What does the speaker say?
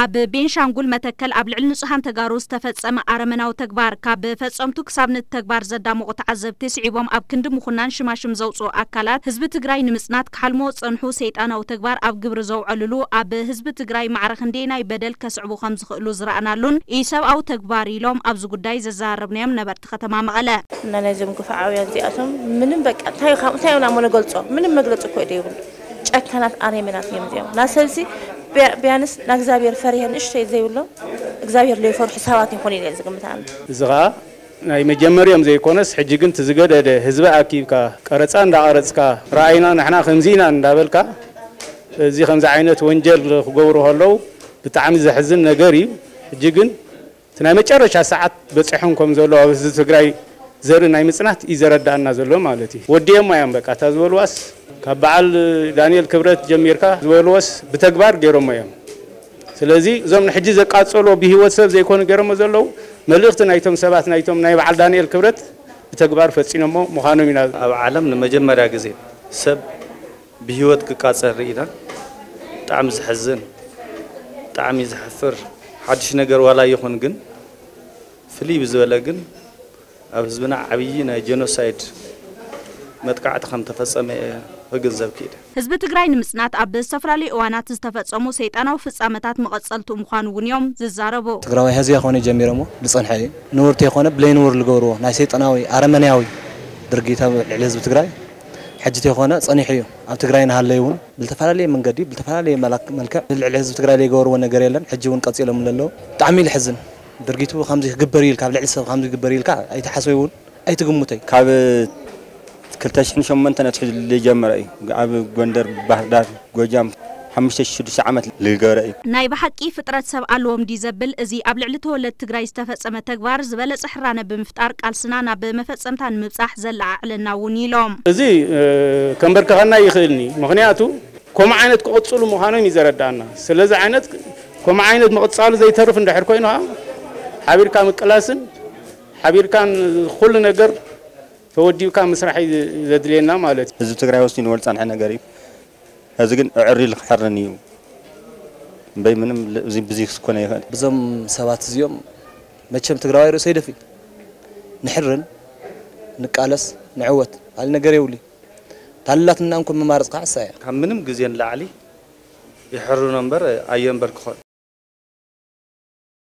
ኣብ ቤንሻንጉል መተከል ኣብ ልዕሊ ንጹሓን ተጋሩ ዝተፈጸመ ኣረመናዊ ተግባር ካብ ፈጸምቱ ክሳብ ነቲ ተግባር ዘዳምቑ ተዓዘብቲ ስዒቦም ኣብ ክንዲ ምኹናን ሽማሽም ዘውፅኡ ኣካላት ህዝቢ ትግራይ ንምጽናት ክሓልሞ ጸንሑ ሰይጣናዊ ተግባር ኣብ ግብሪ ዘውዕልሉ ኣብ ህዝቢ ትግራይ ማዕረ ክንደይ ናይ በደል ከስዕቡ ከም ዝኽእሉ ዝረአናሉን ኢሰብኣዊ ተግባር ኢሎም ኣብዚ ጉዳይ ዘዘራርብናዮም ነበርቲ ከተማ መቐለ እና ናይዞም እዚኣቶም ምንም በቃ እንታይ እዮም ሞ ንገልጾ ምንም መግለፂ እኮ ይብሉ ጨካናት ኣረመናት እዮም እዚኦም ናሰብዚ ቢያንስ ንእግዚአብሔር ፈሪሐን እሽተይ ዘይብሎ እግዚኣብሔር ዘይፈርሑ ሰባት ይኮኑ ኢለ ዝግምት ኣነ እዚ ከዓ ናይ መጀመሪኦም ዘይኮነስ ሕጂ ግን ትዝገደደ ህዝቢ ኣኪብካ ቀረፃ እንዳቀረፅካ ረኣይና ንሕና ከምዚ ኢና እንዳበልካ እዚ ከምዚ ዓይነት ወንጀል ክገብሩ ከለው ብጣዕሚ ዘሕዝን ነገር እዩ ሕጂ ግን እቲ ናይ መጨረሻ ሰዓት በፂሖም ከም ዘሎ ኣብ ህዝቢ ትግራይ ዘር ናይ ምፅናት ይዘረዳእና ዘሎ ማለት እዩ ወዲዮማ እዮም በቃ እታ ዝበልዋስ ካብ በዓል ዳንኤል ክብረት ጀሚርካ ዝበልዎስ ብተግባር ገይሮሞ እዮም ስለዚ እዞም ንሕጂ ዘቃፀሎ ብሂወት ሰብ ዘይኮኑ ገይሮሞ ዘለዉ መልእኽቲ ናይቶም ሰባት ናይቶም ናይ በዓል ዳንኤል ክብረት ብተግባር ፈፂኖሞ ምዃኖም ኢና ኣብ ዓለም ንመጀመርያ ግዜ ሰብ ብሂወት ክቃፀር ርኢና ብጣዕሚ ዝሕዝን ብጣዕሚ ዝሕፍር ሓድሽ ነገር ዋላ ይኹን ግን ፍልይ ብዝበለ ግን أبزبنا عبينا جنوسايد متقعد خم تفسم هجن زبكيد مسنات تگرای نمیسنات عبد سفرالی اوانات استفاده امو سیتان و فس امتات مقصل تو مخان ونیم زیزاربو تگرای هزی خانی جمیرمو لسان حالی نور تی خانه بلین نور لگورو نسیتان اوی آرمنی اوی درگیت هم علیز بتگرای حجتی خانه صنی حیو عبد تگرای نهال لیون بلتفرالی من قدی بلتفرالی ملک ملک علیز بتگرای لگورو و نگریلن حجون قصیلمون للو تعمیل حزن درجته خمسة جبريل كاب لعسة خمسة جبريل كا أي تحسويون أي تقومتي كاب كل تشحن شو من تنا تحج اللي جمر أي كاب جندر بحدار جوجام حمشت شد سعمت للجار أي ناي بحد كيف فترة سب علوم ديزبل أزي قبل علته ولا تجري استفاد سمت جوار زبل سحرنا بمفتارك على سنانا بمفت سمت عن مبصح زل على النوني لام أزي كمبر كهنا يخلني مغنياته كم عينت قطصلو مهانو ميزرد دانا سلز عينت كم عينت مقطصلو زي تعرف إن دحركوينها ሓቢርካ ምቅላስን ሓቢርካን ኩሉ ነገር ተወዲብካ ምስራሕ ዘድልየና ማለት እዩ ህዝቢ ትግራይ ወስኒ ንወል ፀንሐ ነገር እዩ ሕዚ ግን ዕሪ ዝክሕርን እዩ እምበይ ምንም እዚ ብዚ ክስኮነ ይኽእል ብዞም ሰባት እዚኦም መቸም ትግራዋይ ርእሰ ይደፊ ንሕርን ንቃለስ ንዕወት ካሊእ ነገር የውሊ ታላትና እንኳን መማረፅ ከዓ ሳያ ካብ ምንም ግዜ ንላዕሊ ይሕርኖ እምበር ኣየ እምበር ክኾን